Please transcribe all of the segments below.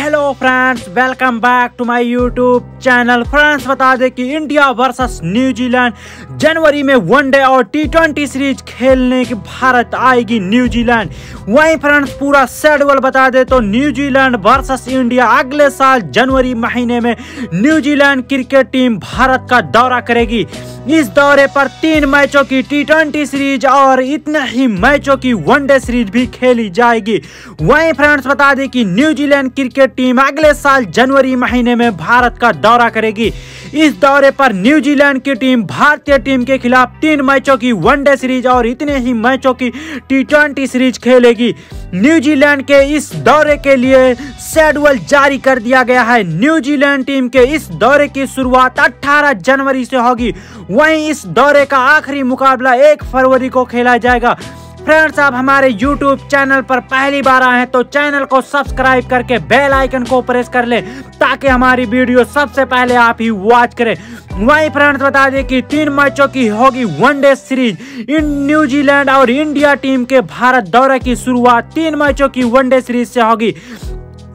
Hello friends welcome back to my YouTube channel friends बता दें कि इंडिया वर्सेस न्यूजीलैंड जनवरी में वनडे और टी ट्वेंटी सीरीज़ खेलने की भारत आएगी न्यूजीलैंड वहीं फ्रेंड्स पूरा शेड्यूल बता दें तो न्यूजीलैंड वर्सेस इंडिया अगले साल जनवरी महीने में न्यूजीलैंड क्रिकेट टीम भारत का दौरा करेगी। इस दौरे पर तीन मैचों की टी ट्वेंटी सीरीज़ और इतने ही मैचों की वनडे सीरीज़ भी खेली जाएगी। वहीं फ्रेंड्स बता दें कि न्यूजीलैंड क्रिकेट टीम अगले साल जनवरी महीने में भारत का दौरा करेगी। इस दौरे पर न्यूजीलैंड की टीम भारतीय टीम के खिलाफ तीन मैचों की वनडे सीरीज़ और इतने ही मैचों की टी सीरीज़ खेलेगी। न्यूजीलैंड के इस दौरे के लिए शेड्यूल जारी कर दिया गया है। न्यूजीलैंड टीम के इस दौरे की शुरुआत 18 जनवरी से होगी। वहीं इस दौरे का आखिरी मुकाबला 1 फरवरी को खेला जाएगा। फ्रेंड्स, आप हमारे यूट्यूब चैनल पर पहली बार आए हैं तो चैनल को सब्सक्राइब करके बेल आइकन को प्रेस कर ले, ताकि हमारी वीडियो सबसे पहले आप ही वॉच करें। वहीं फ्रेंड्स, बता दें कि तीन मैचों की होगी वनडे सीरीज़। इन न्यूजीलैंड और इंडिया टीम के भारत दौरे की शुरुआत तीन मैचों की वनडे सीरीज़ से होगी।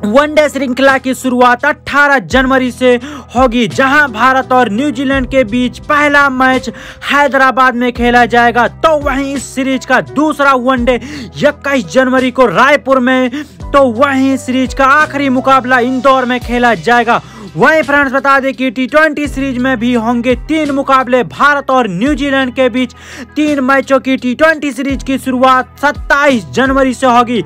वनडे श्रृंखला की शुरुआत 18 जनवरी से होगी, जहाँ भारत और न्यूजीलैंड के बीच पहला मैच हैदराबाद में खेला जाएगा। तो वहीं इस सीरीज़ का दूसरा वनडे 21 जनवरी को रायपुर में तो वहीं सीरीज़ का आखिरी मुकाबला इंदौर में खेला जाएगा। वहीं फ्रेंड्स, बता दें कि टी ट्वेंटी सीरीज़ में भी होंगे तीन मुकाबले। भारत और न्यूजीलैंड के बीच तीन मैचों की टी ट्वेंटी सीरीज़ की शुरुआत 27 जनवरी से होगी।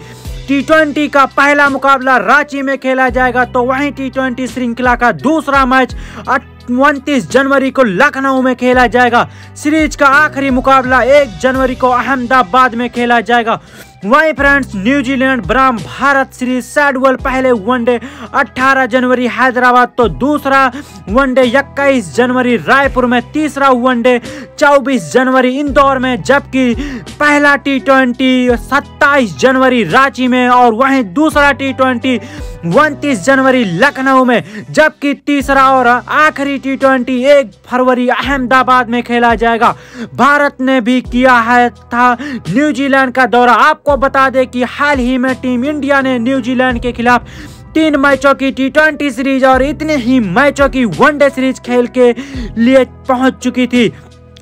टी का पहला मुकाबला रांची में खेला जाएगा तो वहीं टी ट्वेंटी श्रृंखला का दूसरा मैच उनतीस जनवरी को लखनऊ में खेला जाएगा। सीरीज़ का आखिरी मुकाबला एक जनवरी को अहमदाबाद में खेला जाएगा। वहीं friends New Zealand Bram Bharat series schedule पहले वनडे 18 जनवरी हैदराबाद तो दूसरा वनडे 21 जनवरी रायपुर में, तीसरा वनडे 24 जनवरी इंदौर में, जबकि पहला टी ट्वेंटी सत्ताईस जनवरी रांची में और वहीं दूसरा टी ट्वेंटी उनतीस जनवरी लखनऊ में, जबकि तीसरा और आखिरी टी ट्वेंटी एक फरवरी अहमदाबाद में खेला जाएगा। भारत ने भी किया है था न्यूजीलैंड का दौरा। आपको बता दें कि हाल ही में टीम इंडिया ने न्यूजीलैंड के खिलाफ तीन मैचों की टी ट्वेंटी सीरीज़ और इतने ही मैचों की वनडे सीरीज़ खेल के लिए पहुँच चुकी थी।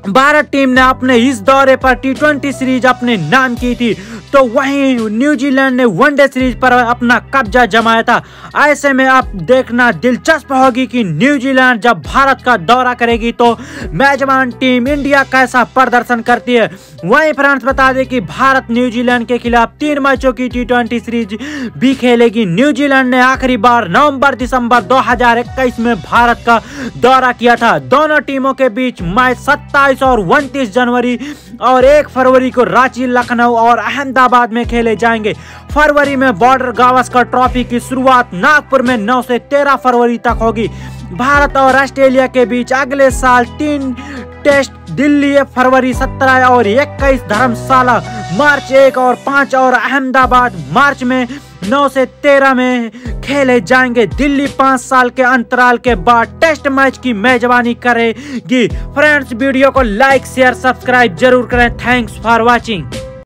भारत टीम ने अपने इस दौरे पर टी सीरीज़ अपने नाम की थी। तो वहीं न्यूजीलैंड ने वनडे सीरीज़ पर अपना कब्जा जमाया था। ऐसे में अब देखना दिलचस्प होगी कि न्यूजीलैंड जब भारत का दौरा करेगी तो मेजबान टीम इंडिया कैसा प्रदर्शन करती है? वहीं फ्रांस बता दें कि भारत न्यूजीलैंड के खिलाफ तीन मैचों की टी ट्वेंटी सीरीज़ भी खेलेगी। न्यूजीलैंड ने आखिरी बार नवंबर दिसंबर 2021 में भारत का दौरा किया था। दोनों टीमों के बीच मैच सत्ताईस और उनतीस जनवरी और एक फरवरी को रांची, लखनऊ और अहमदाबाद में खेले जाएँगे। फरवरी में बॉर्डर गावस्कर ट्रॉफी की शुरुआत नागपुर में 9 से 13 फरवरी तक होगी। भारत और ऑस्ट्रेलिया के बीच अगले साल तीन टेस्ट, दिल्ली फरवरी 17 और 21 धर्मशाला, मार्च एक और पाँच और अहमदाबाद, मार्च में 9 से 13 में खेले जाएँगे दिल्ली पाँच साल के अंतराल के बाद टेस्ट मैच की मेजबानी करेगी। फ्रेंड्स, वीडियो को लाइक शेयर सब्सक्राइब ज़रूर करें। Thanks for watching